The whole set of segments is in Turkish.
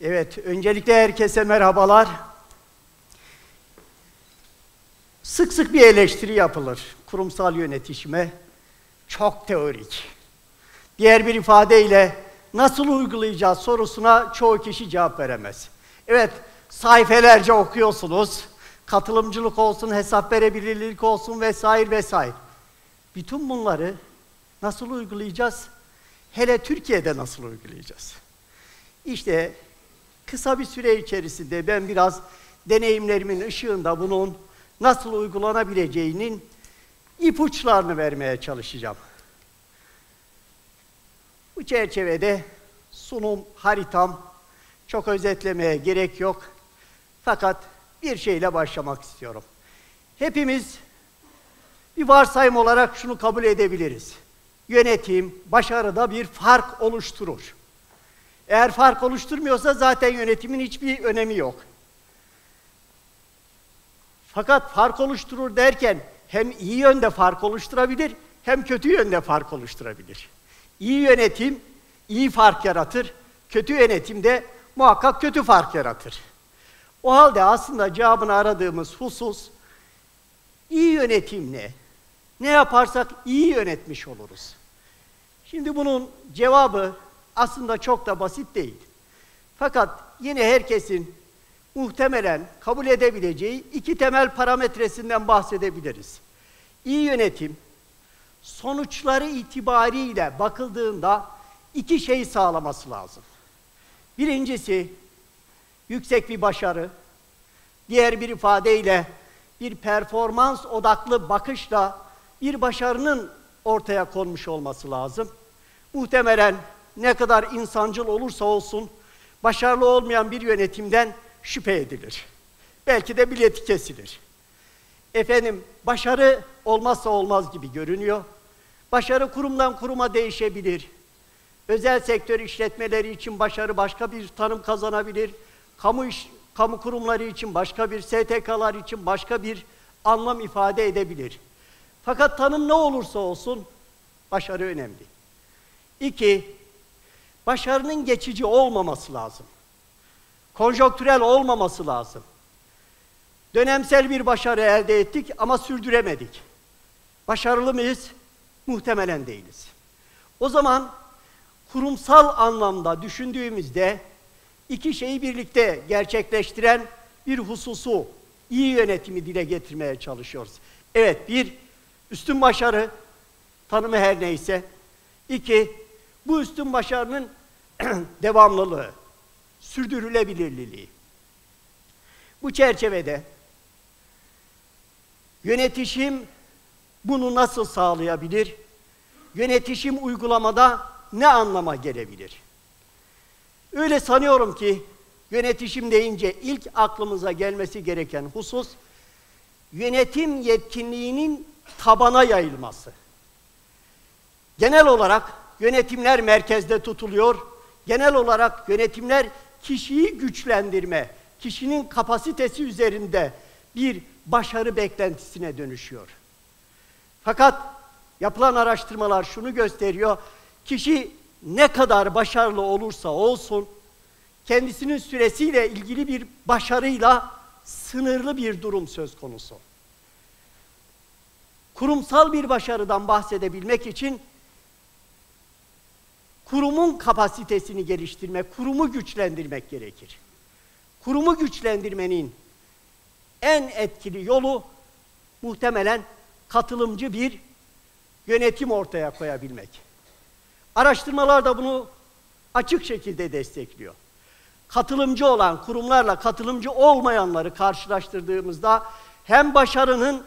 Evet, öncelikle herkese merhabalar. Sık sık bir eleştiri yapılır kurumsal yönetişime. Çok teorik. Diğer bir ifadeyle nasıl uygulayacağız sorusuna çoğu kişi cevap veremez. Evet, sayfelerce okuyorsunuz. Katılımcılık olsun, hesap verebilirlik olsun vesaire vesaire. Bütün bunları nasıl uygulayacağız? Hele Türkiye'de nasıl uygulayacağız? İşte kısa bir süre içerisinde ben biraz deneyimlerimin ışığında bunun nasıl uygulanabileceğinin ipuçlarını vermeye çalışacağım. Bu çerçevede sunum haritam çok özetlemeye gerek yok. Fakat bir şeyle başlamak istiyorum. Hepimiz bir varsayım olarak şunu kabul edebiliriz. Yönetim başarıda bir fark oluşturur. Eğer fark oluşturmuyorsa zaten yönetimin hiçbir önemi yok. Fakat fark oluşturur derken hem iyi yönde fark oluşturabilir hem kötü yönde fark oluşturabilir. İyi yönetim iyi fark yaratır, kötü yönetim de muhakkak kötü fark yaratır. O halde aslında cevabını aradığımız husus iyi yönetimle ne yaparsak iyi yönetmiş oluruz. Şimdi bunun cevabı aslında çok da basit değil. Fakat yine herkesin muhtemelen kabul edebileceği iki temel parametresinden bahsedebiliriz. İyi yönetim, sonuçları itibariyle bakıldığında iki şey sağlaması lazım. Birincisi, yüksek bir başarı, diğer bir ifadeyle bir performans odaklı bakışla bir başarının ortaya konmuş olması lazım. Muhtemelen ne kadar insancıl olursa olsun başarılı olmayan bir yönetimden şüphe edilir. Belki de bileti kesilir. Efendim başarı olmazsa olmaz gibi görünüyor. Başarı kurumdan kuruma değişebilir. Özel sektör işletmeleri için başarı başka bir tanım kazanabilir. Kamu iş, kamu kurumları için başka bir, STK'lar için başka bir anlam ifade edebilir. Fakat tanım ne olursa olsun başarı önemli. İki, başarının geçici olmaması lazım. Konjonktürel olmaması lazım. Dönemsel bir başarı elde ettik ama sürdüremedik. Başarılı mıyız? Muhtemelen değiliz. O zaman kurumsal anlamda düşündüğümüzde iki şeyi birlikte gerçekleştiren bir hususu, iyi yönetimi dile getirmeye çalışıyoruz. Evet, bir, üstün başarı, tanımı her neyse. İki, bu üstün başarının devamlılığı, sürdürülebilirliği. Bu çerçevede yönetişim bunu nasıl sağlayabilir? Yönetişim uygulamada ne anlama gelebilir? Öyle sanıyorum ki yönetişim deyince ilk aklımıza gelmesi gereken husus yönetim yetkinliğinin tabana yayılması. Genel olarak yönetimler merkezde tutuluyor. Genel olarak yönetimler kişiyi güçlendirme, kişinin kapasitesi üzerinde bir başarı beklentisine dönüşüyor. Fakat yapılan araştırmalar şunu gösteriyor. Kişi ne kadar başarılı olursa olsun kendisinin süresiyle ilgili bir başarıyla sınırlı bir durum söz konusu. Kurumsal bir başarıdan bahsedebilmek için kurumun kapasitesini geliştirmek, kurumu güçlendirmek gerekir. Kurumu güçlendirmenin en etkili yolu muhtemelen katılımcı bir yönetim ortaya koyabilmek. Araştırmalar da bunu açık şekilde destekliyor. Katılımcı olan kurumlarla katılımcı olmayanları karşılaştırdığımızda hem başarının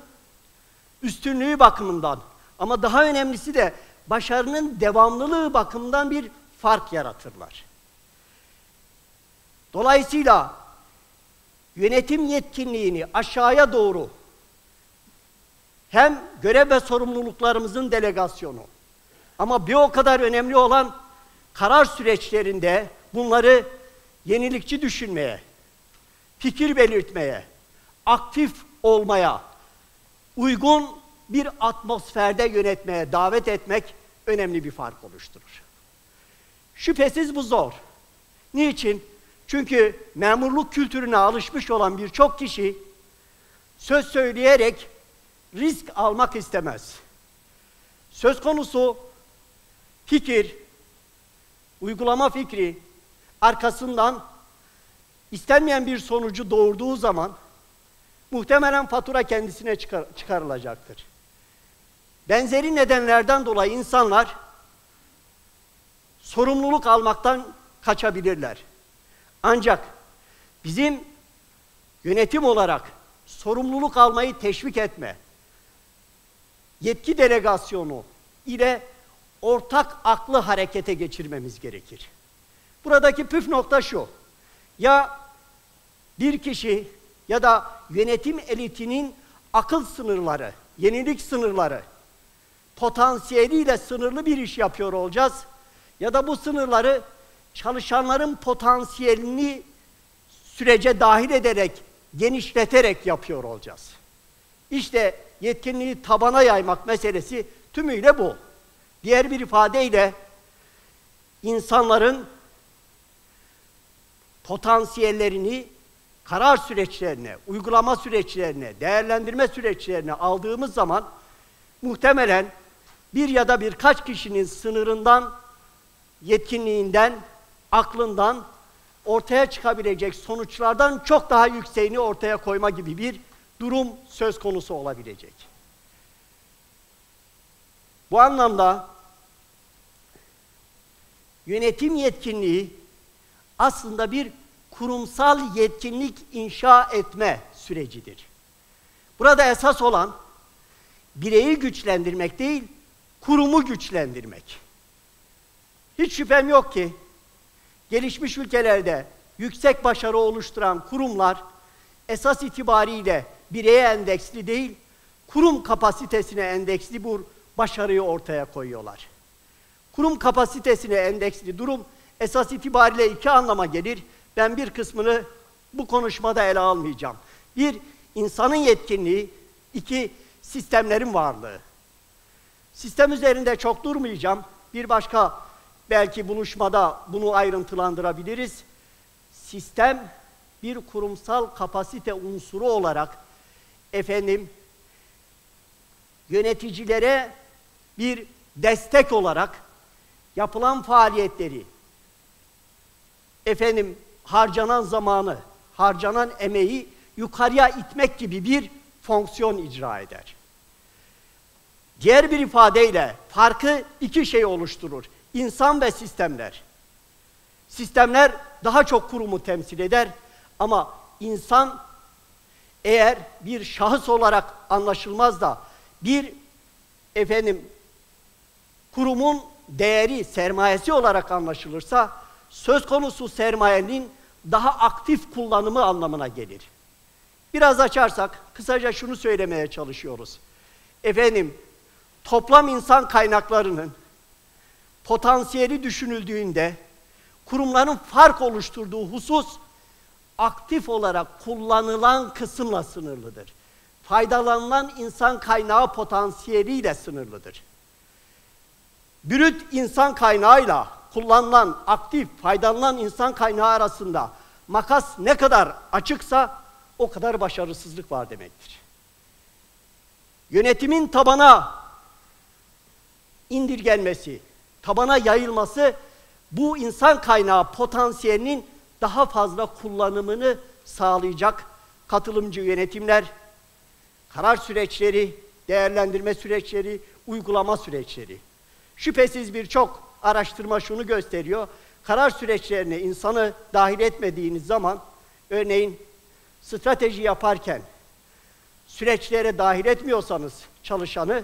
üstünlüğü bakımından ama daha önemlisi de başarının devamlılığı bakımından bir fark yaratırlar. Dolayısıyla yönetim yetkinliğini aşağıya doğru hem görev ve sorumluluklarımızın delegasyonu ama bir o kadar önemli olan karar süreçlerinde bunları yenilikçi düşünmeye, fikir belirtmeye, aktif olmaya, uygun bir atmosferde yönetmeye davet etmek önemli bir fark oluşturur. Şüphesiz bu zor. Niçin? Çünkü memurluk kültürüne alışmış olan birçok kişi söz söyleyerek risk almak istemez. Söz konusu fikir, uygulama fikri arkasından istenmeyen bir sonucu doğurduğu zaman muhtemelen fatura kendisine çıkar, çıkarılacaktır. Benzeri nedenlerden dolayı insanlar sorumluluk almaktan kaçabilirler. Ancak bizim yönetim olarak sorumluluk almayı teşvik etme, yetki delegasyonu ile ortak aklı harekete geçirmemiz gerekir. Buradaki püf nokta şu. Ya bir kişi ya da yönetim elitinin akıl sınırları, yenilik sınırları, potansiyeliyle sınırlı bir iş yapıyor olacağız. Ya da bu sınırları çalışanların potansiyelini sürece dahil ederek, genişleterek yapıyor olacağız. İşte yetkinliği tabana yaymak meselesi tümüyle bu. Diğer bir ifadeyle insanların potansiyellerini karar süreçlerine, uygulama süreçlerine, değerlendirme süreçlerine aldığımız zaman muhtemelen bir ya da birkaç kişinin sınırından, yetkinliğinden, aklından ortaya çıkabilecek sonuçlardan çok daha yükseğini ortaya koyma gibi bir durum söz konusu olabilecek. Bu anlamda yönetim yetkinliği aslında bir kurumsal yetkinlik inşa etme sürecidir. Burada esas olan bireyi güçlendirmek değil, kurumu güçlendirmek. Hiç şüphem yok ki gelişmiş ülkelerde yüksek başarı oluşturan kurumlar esas itibariyle bireye endeksli değil, kurum kapasitesine endeksli bu başarıyı ortaya koyuyorlar. Kurum kapasitesine endeksli durum esas itibariyle iki anlama gelir. Ben bir kısmını bu konuşmada ele almayacağım. Bir, insanın yetkinliği, iki, sistemlerin varlığı. Sistem üzerinde çok durmayacağım. Bir başka belki buluşmada bunu ayrıntılandırabiliriz. Sistem bir kurumsal kapasite unsuru olarak efendim yöneticilere bir destek olarak yapılan faaliyetleri efendim harcanan zamanı, harcanan emeği yukarıya itmek gibi bir fonksiyon icra eder. Diğer bir ifadeyle farkı iki şey oluşturur. İnsan ve sistemler. Sistemler daha çok kurumu temsil eder ama insan eğer bir şahıs olarak anlaşılmaz da bir efendim kurumun değeri, sermayesi olarak anlaşılırsa söz konusu sermayenin daha aktif kullanımı anlamına gelir. Biraz açarsak kısaca şunu söylemeye çalışıyoruz. Efendim, toplam insan kaynaklarının potansiyeli düşünüldüğünde kurumların fark oluşturduğu husus aktif olarak kullanılan kısımla sınırlıdır. Faydalanılan insan kaynağı potansiyeliyle sınırlıdır. Brüt insan kaynağıyla kullanılan, aktif, faydalanan insan kaynağı arasında makas ne kadar açıksa o kadar başarısızlık var demektir. Yönetimin tabana indirgenmesi, tabana yayılması bu insan kaynağı potansiyelinin daha fazla kullanımını sağlayacak katılımcı yönetimler, karar süreçleri, değerlendirme süreçleri, uygulama süreçleri. Şüphesiz birçok araştırma şunu gösteriyor. Karar süreçlerine insanı dahil etmediğiniz zaman, örneğin strateji yaparken süreçlere dahil etmiyorsanız çalışanı,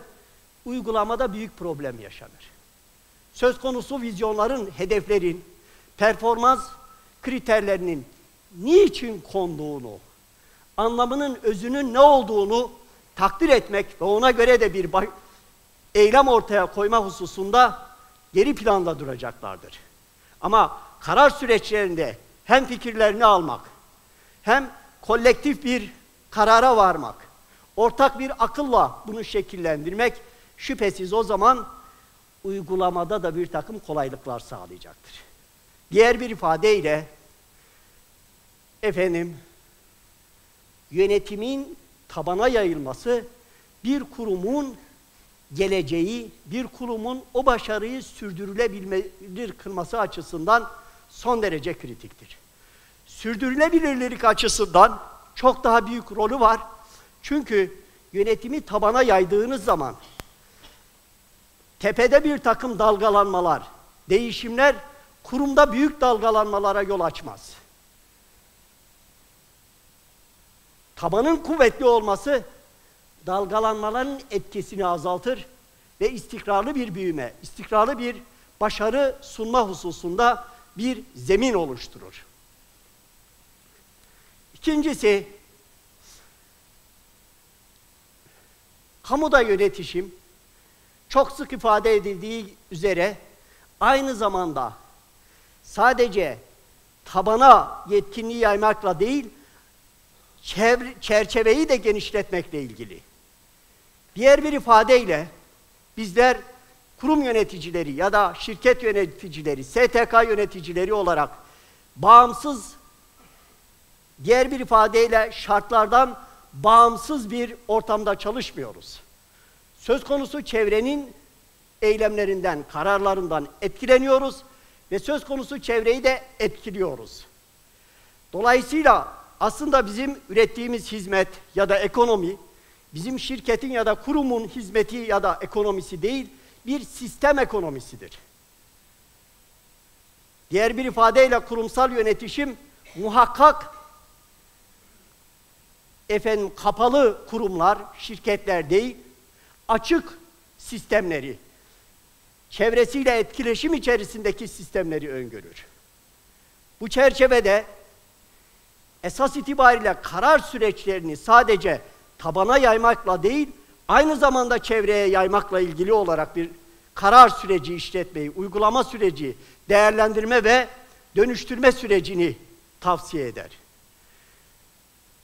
uygulamada büyük problem yaşanır. Söz konusu vizyonların, hedeflerin, performans kriterlerinin niçin konduğunu, anlamının özünün ne olduğunu takdir etmek ve ona göre de bir eylem ortaya koyma hususunda geri planda duracaklardır. Ama karar süreçlerinde hem fikirlerini almak, hem kolektif bir karara varmak, ortak bir akılla bunu şekillendirmek şüphesiz o zaman uygulamada da bir takım kolaylıklar sağlayacaktır. Diğer bir ifadeyle efendim yönetimin tabana yayılması bir kurumun geleceği, bir kurumun o başarıyı sürdürülebilir kılması açısından son derece kritiktir. Sürdürülebilirlik açısından çok daha büyük rolü var. Çünkü yönetimi tabana yaydığınız zaman tepede bir takım dalgalanmalar, değişimler kurumda büyük dalgalanmalara yol açmaz. Tabanın kuvvetli olması dalgalanmaların etkisini azaltır ve istikrarlı bir büyüme, istikrarlı bir başarı sunma hususunda bir zemin oluşturur. İkincisi, kamuda yönetişim çok sık ifade edildiği üzere aynı zamanda sadece tabana yetkinliği yaymakla değil, çerçeveyi de genişletmekle ilgili. Diğer bir ifadeyle bizler kurum yöneticileri ya da şirket yöneticileri, STK yöneticileri olarak bağımsız, diğer bir ifadeyle şartlardan bağımsız bir ortamda çalışmıyoruz. Söz konusu çevrenin eylemlerinden, kararlarından etkileniyoruz ve söz konusu çevreyi de etkiliyoruz. Dolayısıyla aslında bizim ürettiğimiz hizmet ya da ekonomi, bizim şirketin ya da kurumun hizmeti ya da ekonomisi değil, bir sistem ekonomisidir. Diğer bir ifadeyle kurumsal yönetişim muhakkak efendim kapalı kurumlar, şirketler değil, açık sistemleri, çevresiyle etkileşim içerisindeki sistemleri öngörür. Bu çerçevede esas itibariyle karar süreçlerini sadece tabana yaymakla değil, aynı zamanda çevreye yaymakla ilgili olarak bir karar süreci işletmeyi, uygulama süreci, değerlendirme ve dönüştürme sürecini tavsiye eder.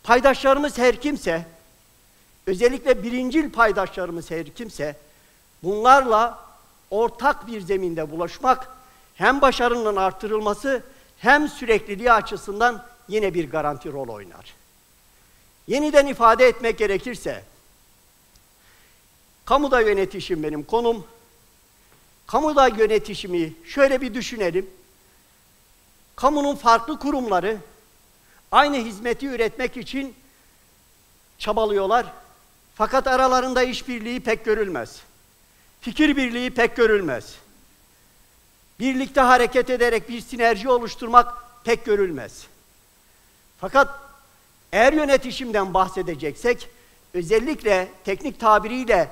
Paydaşlarımız her kimse, özellikle birincil paydaşlarımız her kimse, bunlarla ortak bir zeminde bulaşmak, hem başarının artırılması hem sürekliliği açısından yine bir garanti rol oynar. Yeniden ifade etmek gerekirse, kamuda yönetişim benim konum. Kamuda yönetişimi şöyle bir düşünelim. Kamunun farklı kurumları aynı hizmeti üretmek için çabalıyorlar. Fakat aralarında işbirliği pek görülmez. Fikir birliği pek görülmez. Birlikte hareket ederek bir sinerji oluşturmak pek görülmez. Fakat eğer yönetişimden bahsedeceksek, özellikle teknik tabiriyle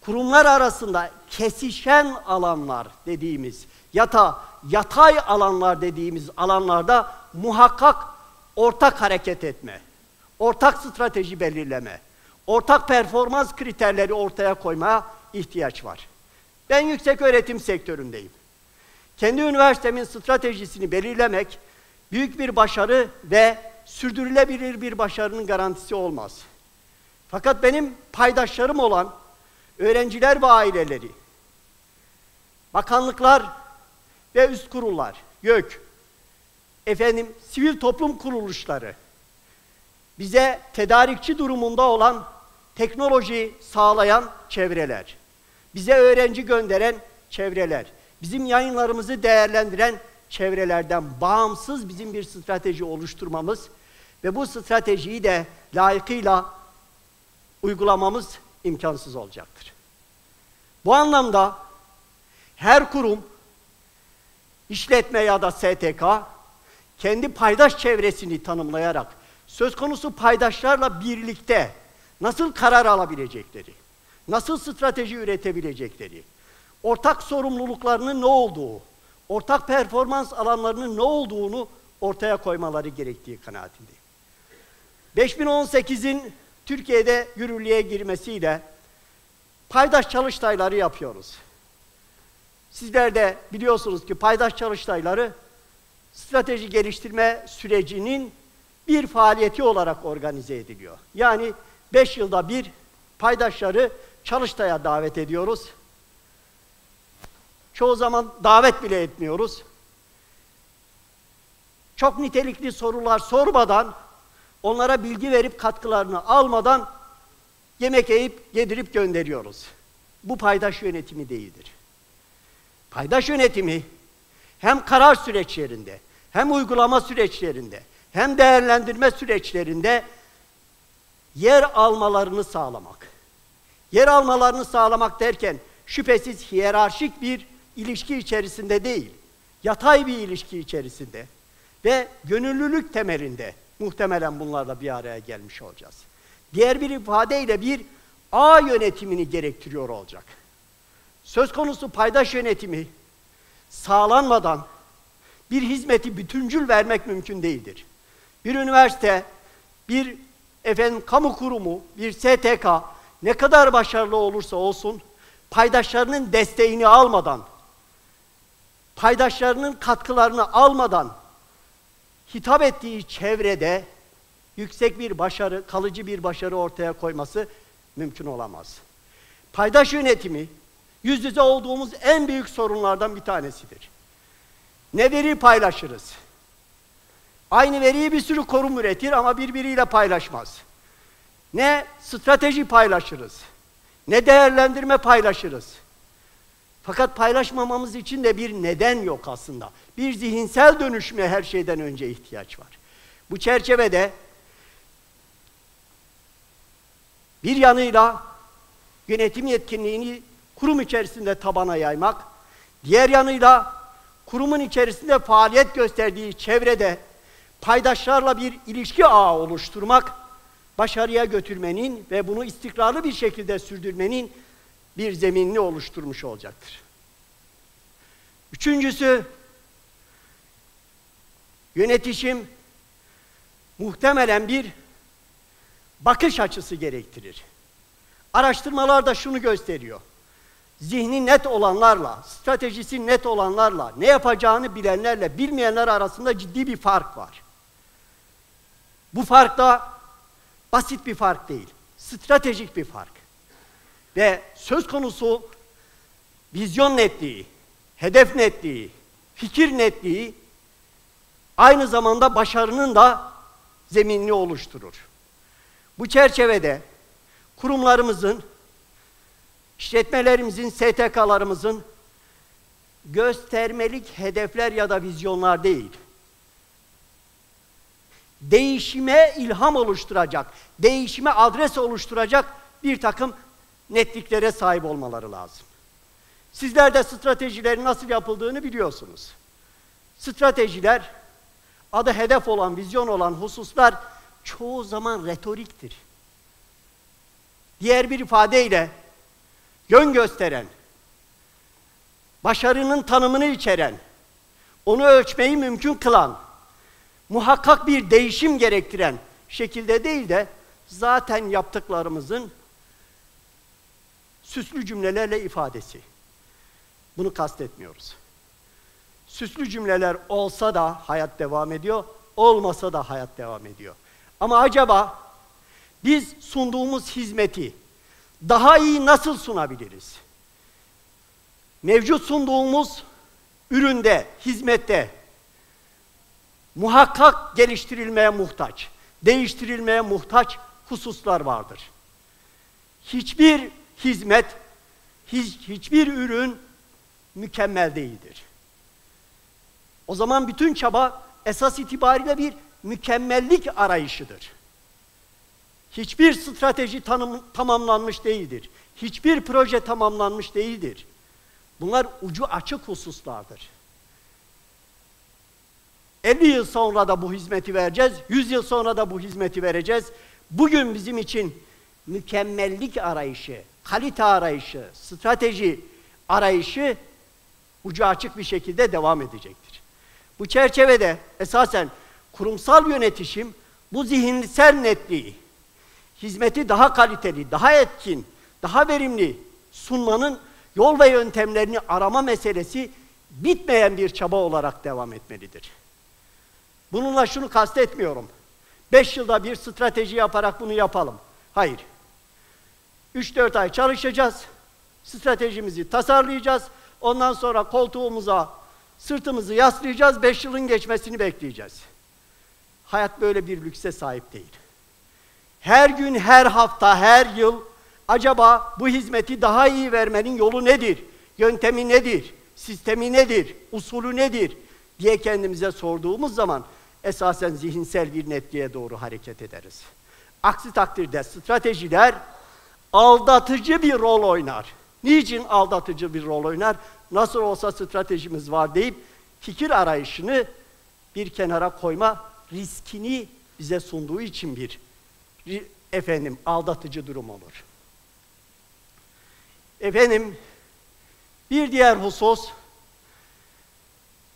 kurumlar arasında kesişen alanlar dediğimiz, yata, yatay alanlar dediğimiz alanlarda muhakkak ortak hareket etme, ortak strateji belirleme, ortak performans kriterleri ortaya koymaya ihtiyaç var. Ben yüksek öğretim sektöründeyim. Kendi üniversitemin stratejisini belirlemek büyük bir başarı ve sürdürülebilir bir başarının garantisi olmaz. Fakat benim paydaşlarım olan öğrenciler ve aileleri, bakanlıklar ve üst kurullar, YÖK, efendim sivil toplum kuruluşları, bize tedarikçi durumunda olan teknoloji sağlayan çevreler, bize öğrenci gönderen çevreler, bizim yayınlarımızı değerlendiren çevrelerden bağımsız bizim bir strateji oluşturmamız ve bu stratejiyi de layıkıyla uygulamamız imkansız olacaktır. Bu anlamda her kurum, işletme ya da STK kendi paydaş çevresini tanımlayarak söz konusu paydaşlarla birlikte nasıl karar alabilecekleri, nasıl strateji üretebilecekleri, ortak sorumluluklarının ne olduğu, ortak performans alanlarının ne olduğunu ortaya koymaları gerektiği kanaatindeyim. 5018'in Türkiye'de yürürlüğe girmesiyle paydaş çalıştayları yapıyoruz. Sizler de biliyorsunuz ki paydaş çalıştayları strateji geliştirme sürecinin bir faaliyeti olarak organize ediliyor. Yani beş yılda bir paydaşları çalıştaya davet ediyoruz. Çoğu zaman davet bile etmiyoruz. çok nitelikli sorular sormadan, onlara bilgi verip katkılarını almadan yemek yiyip yedirip gönderiyoruz. Bu paydaş yönetimi değildir. Paydaş yönetimi hem karar süreçlerinde, hem uygulama süreçlerinde, hem değerlendirme süreçlerinde yer almalarını sağlamak. Yer almalarını sağlamak derken şüphesiz hiyerarşik bir ilişki içerisinde değil, yatay bir ilişki içerisinde ve gönüllülük temelinde muhtemelen bunlarla bir araya gelmiş olacağız. Diğer bir ifadeyle bir A yönetimini gerektiriyor olacak. Söz konusu paydaş yönetimi sağlanmadan bir hizmeti bütüncül vermek mümkün değildir. Bir üniversite, bir efendim kamu kurumu, bir STK ne kadar başarılı olursa olsun paydaşlarının desteğini almadan, paydaşlarının katkılarını almadan hitap ettiği çevrede yüksek bir başarı, kalıcı bir başarı ortaya koyması mümkün olamaz. Paydaş yönetimi yüz yüze olduğumuz en büyük sorunlardan bir tanesidir. Ne veri paylaşırız? Aynı veriyi bir sürü kurum üretir ama birbiriyle paylaşmaz. Ne strateji paylaşırız, ne değerlendirme paylaşırız. Fakat paylaşmamamız için de bir neden yok aslında. Bir zihinsel dönüşüme her şeyden önce ihtiyaç var. Bu çerçevede bir yanıyla yönetim yetkinliğini kurum içerisinde tabana yaymak, diğer yanıyla kurumun içerisinde faaliyet gösterdiği çevrede paydaşlarla bir ilişki ağı oluşturmak, başarıya götürmenin ve bunu istikrarlı bir şekilde sürdürmenin bir zeminini oluşturmuş olacaktır. Üçüncüsü, yönetişim muhtemelen bir bakış açısı gerektirir. Araştırmalar da şunu gösteriyor. Zihni net olanlarla, stratejisi net olanlarla, ne yapacağını bilenlerle bilmeyenler arasında ciddi bir fark var. Bu fark da basit bir fark değil, stratejik bir fark. Ve söz konusu vizyon netliği, hedef netliği, fikir netliği aynı zamanda başarının da zeminini oluşturur. Bu çerçevede kurumlarımızın, işletmelerimizin, STK'larımızın göstermelik hedefler ya da vizyonlar değil, değişime ilham oluşturacak, değişime adres oluşturacak bir takım netliklere sahip olmaları lazım. Sizler de stratejilerin nasıl yapıldığını biliyorsunuz. Stratejiler, adı hedef olan, vizyon olan hususlar çoğu zaman retoriktir. Diğer bir ifadeyle yön gösteren, başarının tanımını içeren, onu ölçmeyi mümkün kılan, muhakkak bir değişim gerektiren şekilde değil de zaten yaptıklarımızın süslü cümlelerle ifadesi. Bunu kastetmiyoruz. Süslü cümleler olsa da hayat devam ediyor, olmasa da hayat devam ediyor. Ama acaba biz sunduğumuz hizmeti daha iyi nasıl sunabiliriz? Mevcut sunduğumuz üründe, hizmette muhakkak geliştirilmeye muhtaç, değiştirilmeye muhtaç hususlar vardır. Hiçbir hizmet, hiç, hiçbir ürün mükemmel değildir. O zaman bütün çaba esas itibariyle bir mükemmellik arayışıdır. Hiçbir strateji tanım, tamamlanmış değildir. Hiçbir proje tamamlanmış değildir. Bunlar ucu açık hususlardır. 50 yıl sonra da bu hizmeti vereceğiz, 100 yıl sonra da bu hizmeti vereceğiz. Bugün bizim için mükemmellik arayışı, kalite arayışı, strateji arayışı ucu açık bir şekilde devam edecektir. Bu çerçevede esasen kurumsal yönetişim bu zihinsel netliği, hizmeti daha kaliteli, daha etkin, daha verimli sunmanın yol ve yöntemlerini arama meselesi bitmeyen bir çaba olarak devam etmelidir. Bununla şunu kastetmiyorum. Beş yılda bir strateji yaparak bunu yapalım. Hayır. Üç dört ay çalışacağız. Stratejimizi tasarlayacağız. Ondan sonra koltuğumuza sırtımızı yaslayacağız. Beş yılın geçmesini bekleyeceğiz. Hayat böyle bir lükse sahip değil. Her gün, her hafta, her yıl acaba bu hizmeti daha iyi vermenin yolu nedir? Yöntemi nedir? Sistemi nedir? Usulü nedir? diye kendimize sorduğumuz zaman esasen zihinsel bir netliğe doğru hareket ederiz. Aksi takdirde stratejiler aldatıcı bir rol oynar. Niçin aldatıcı bir rol oynar? Nasıl olsa stratejimiz var deyip fikir arayışını bir kenara koyma riskini bize sunduğu için bir efendim aldatıcı durum olur. Efendim bir diğer husus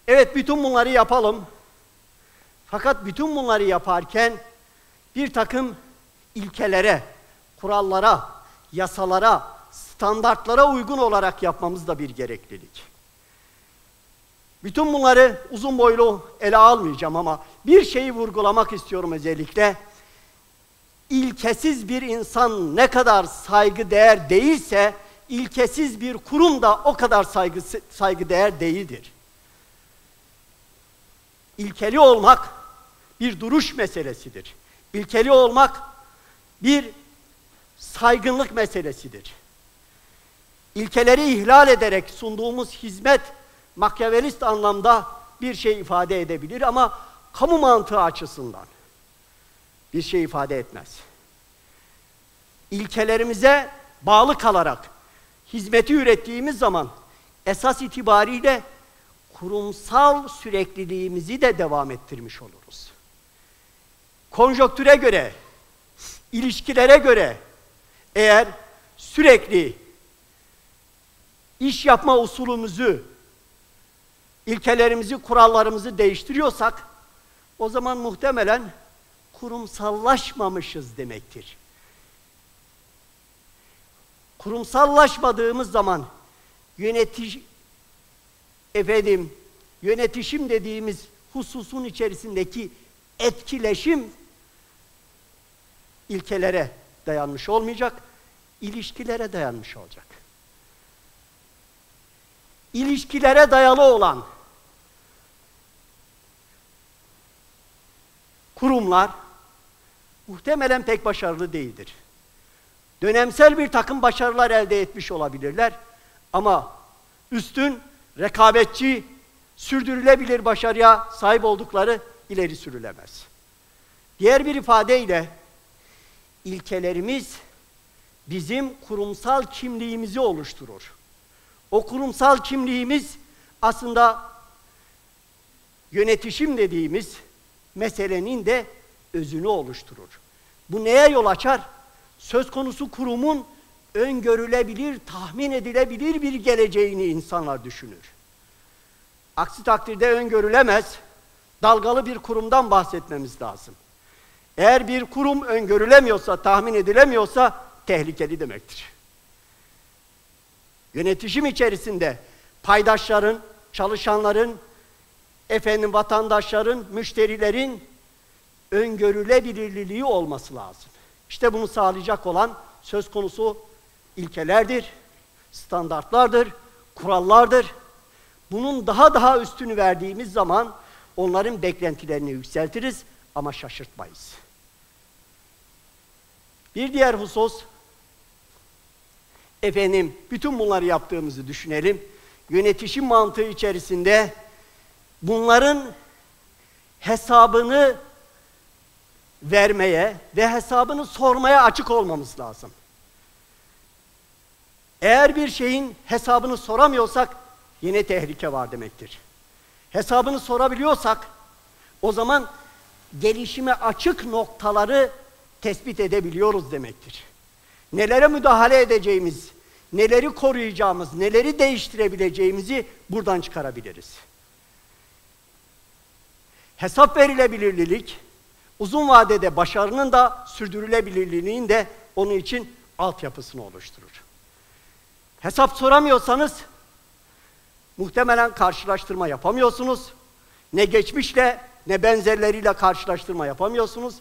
evet bütün bunları yapalım. Fakat bütün bunları yaparken bir takım ilkelere, kurallara, yasalara, standartlara uygun olarak yapmamız da bir gereklilik. Bütün bunları uzun boylu ele almayacağım ama bir şeyi vurgulamak istiyorum özellikle. İlkesiz bir insan ne kadar saygı değer değilse, ilkesiz bir kurum da o kadar saygı, saygı değer değildir. İlkeli olmak bir duruş meselesidir. İlkeli olmak bir saygınlık meselesidir. İlkeleri ihlal ederek sunduğumuz hizmet makyavelist anlamda bir şey ifade edebilir ama kamu mantığı açısından bir şey ifade etmez. İlkelerimize bağlı kalarak hizmeti ürettiğimiz zaman esas itibariyle kurumsal sürekliliğimizi de devam ettirmiş oluruz. Konjonktüre göre, ilişkilere göre eğer sürekli iş yapma usulümüzü, ilkelerimizi, kurallarımızı değiştiriyorsak o zaman muhtemelen kurumsallaşmamışız demektir. Kurumsallaşmadığımız zaman yönetici efendim yönetişim dediğimiz hususun içerisindeki etkileşim ilkelere dayanmış olmayacak, ilişkilere dayanmış olacak. İlişkilere dayalı olan kurumlar muhtemelen pek başarılı değildir. Dönemsel bir takım başarılar elde etmiş olabilirler ama üstün, rekabetçi, sürdürülebilir başarıya sahip oldukları ileri sürülemez. Diğer bir ifadeyle ilkelerimiz bizim kurumsal kimliğimizi oluşturur. O kurumsal kimliğimiz aslında yönetişim dediğimiz meselenin de özünü oluşturur. Bu neye yol açar? Söz konusu kurumun öngörülebilir, tahmin edilebilir bir geleceğini insanlar düşünür. Aksi takdirde öngörülemez, dalgalı bir kurumdan bahsetmemiz lazım. Eğer bir kurum öngörülemiyorsa, tahmin edilemiyorsa tehlikeli demektir. Yönetişim içerisinde paydaşların, çalışanların, efendim vatandaşların, müşterilerin öngörülebilirliği olması lazım. İşte bunu sağlayacak olan söz konusu ilkelerdir, standartlardır, kurallardır. Bunun daha daha üstünü verdiğimiz zaman onların beklentilerini yükseltiriz ama şaşırtmayız. Bir diğer husus, efendim bütün bunları yaptığımızı düşünelim. Yönetişim mantığı içerisinde bunların hesabını vermeye ve hesabını sormaya açık olmamız lazım. Eğer bir şeyin hesabını soramıyorsak yine tehlike var demektir. Hesabını sorabiliyorsak o zaman gelişime açık noktaları tespit edebiliyoruz demektir. Nelere müdahale edeceğimiz, neleri koruyacağımız, neleri değiştirebileceğimizi buradan çıkarabiliriz. Hesap verilebilirlik, uzun vadede başarının da sürdürülebilirliğinin de onun için altyapısını oluşturur. Hesap soramıyorsanız muhtemelen karşılaştırma yapamıyorsunuz. Ne geçmişle ne benzerleriyle karşılaştırma yapamıyorsunuz.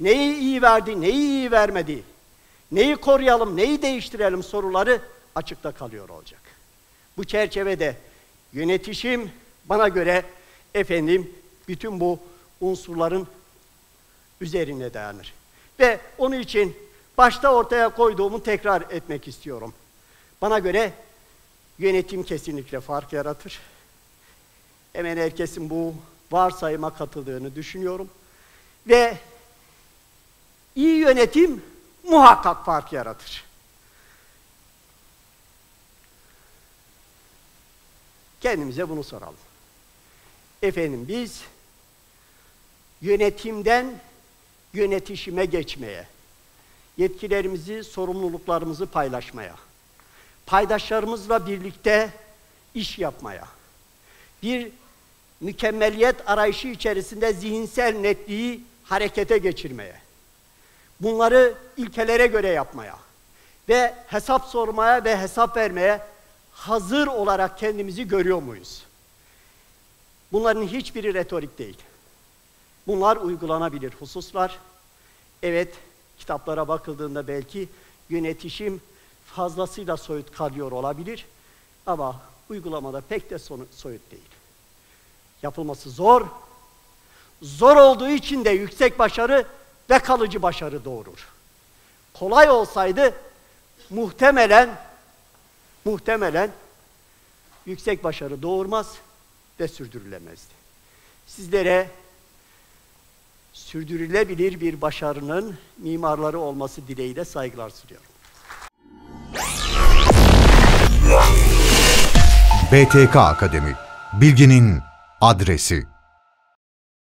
Neyi iyi verdi, neyi iyi vermedi, neyi koruyalım, neyi değiştirelim soruları açıkta kalıyor olacak. Bu çerçevede yönetişim bana göre efendim bütün bu unsurların üzerine dayanır. Ve onun için başta ortaya koyduğumu tekrar etmek istiyorum. Bana göre yönetim kesinlikle fark yaratır. Hemen herkesin bu varsayıma katıldığını düşünüyorum. Ve iyi yönetim muhakkak fark yaratır. Kendimize bunu soralım. Efendim biz yönetimden yönetişime geçmeye, yetkilerimizi, sorumluluklarımızı paylaşmaya, paydaşlarımızla birlikte iş yapmaya, bir mükemmeliyet arayışı içerisinde zihinsel netliği harekete geçirmeye, bunları ilkelere göre yapmaya ve hesap sormaya ve hesap vermeye hazır olarak kendimizi görüyor muyuz? Bunların hiçbiri retorik değil. Bunlar uygulanabilir hususlar. Evet, kitaplara bakıldığında belki yönetişim fazlasıyla soyut kalıyor olabilir ama uygulamada pek de soyut değil. Yapılması zor. Zor olduğu için de yüksek başarı ve kalıcı başarı doğurur. Kolay olsaydı muhtemelen muhtemelen yüksek başarı doğurmaz ve sürdürülemezdi. Sizlere sürdürülebilir bir başarının mimarları olması dileğiyle saygılar sunuyorum. BTK Akademi Bilginin adresi